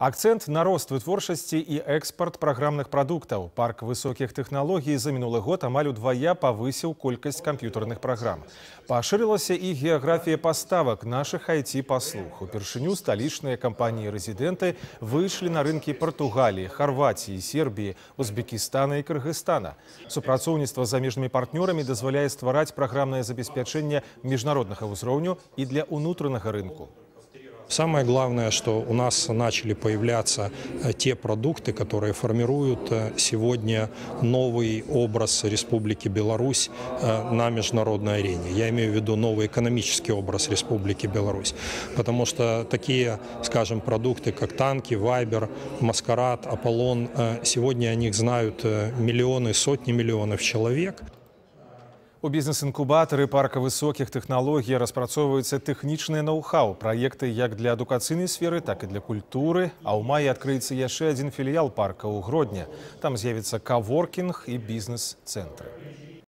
Акцент на рост вытворчасці і экспарт праграмных прадуктаў. Парк высокіх тэхналогій за мінулы год амаль удвая павысіў колькасць камп'ютарных праграм. Пашырылася і геаграфія паставак нашых IT-паслуг. Упершыню сталічныя кампаніі-рэзідэнты выйшлі на рынкі Партугаліі, Харватіі, Сербіі, Узбекістана і Кыргызстана. Супрацоўніцтва з замежнымі партнёрамі дазваляе ствараць праграмнае забеспячэнне міжнароднага ўзроўню і для ўнутранага рынку. Самое главное, что у нас начали появляться э, те продукты, которые формируют э, сегодня новый образ Республики Беларусь э, на международной арене. Я имею в виду новый экономический образ Республики Беларусь. Потому что такие, скажем, продукты, как танки, Вайбер, Маскарад, Аполлон, сегодня о них знают миллионы, сотни миллионов человек. У бізнес-інкубатары парка высокіх тэхналогій распрацоўваюцца тэхнічныя ноу-хау, праекты як для адукацыйнай сферы, так і для культуры. А ў маі адкрыецца яшчэ адзін філіял парка ў Гродня. Там з'явіцца каворкінг і бізнес-цэнтры.